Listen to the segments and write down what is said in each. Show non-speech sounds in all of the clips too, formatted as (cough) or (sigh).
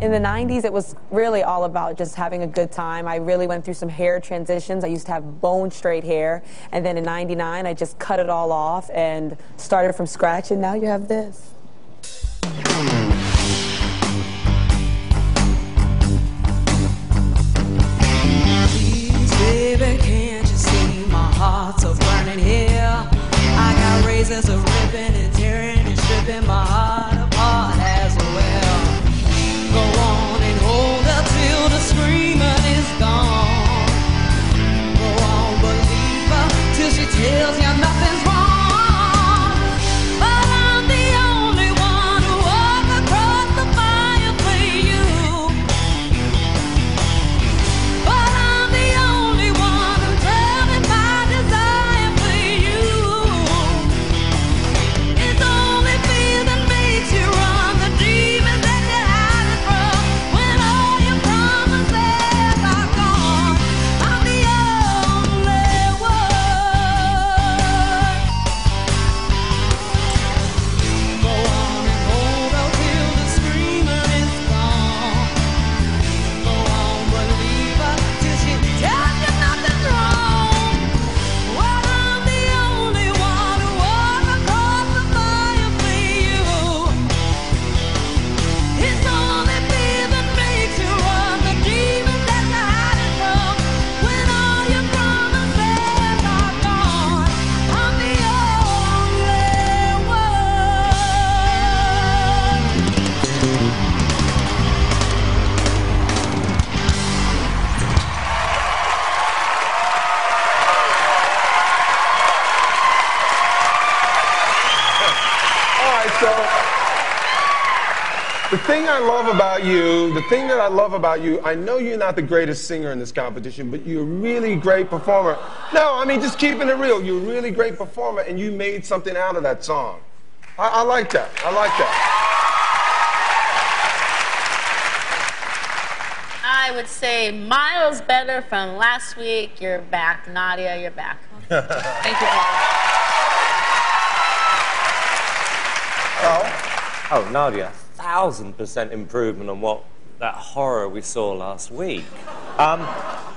In the 90s, it was really all about just having a good time. I really went through some hair transitions. I used to have bone straight hair. And then in 99, I just cut it all off and started from scratch. And now you have this. baby, can't you see my heart's a burning here? I got razors hills the thing I love about you, the thing that I love about you, I know you're not the greatest singer in this competition, but you're a really great performer. No, I mean, just keeping it real. You're a really great performer, and you made something out of that song. I, I like that. I like that. I would say miles better from last week. You're back, Nadia. You're back. (laughs) Thank you, Paul. Oh, Nadia, thousand percent improvement on what that horror we saw last week. Um,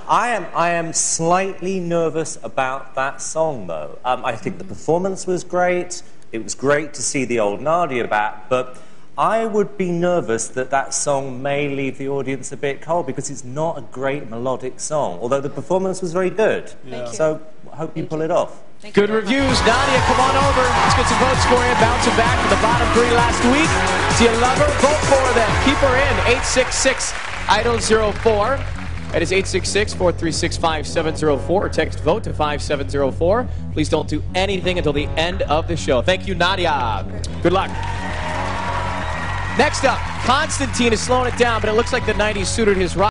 I am, I am slightly nervous about that song, though. Um, I think the performance was great. It was great to see the old Nadia back, but I would be nervous that that song may leave the audience a bit cold because it's not a great melodic song. Although the performance was very good, Thank you. so I hope you pull it off. Thank Good reviews. Nadia, come on over. Let's get some votes for you. Bouncing back from the bottom three last week. Do you love her? Vote for them. Keep her in. 866 Idol 04. That is 866 436 5704. Or text vote to 5704. Please don't do anything until the end of the show. Thank you, Nadia. Good luck. Next up, Constantine is slowing it down, but it looks like the 90s suited his rock.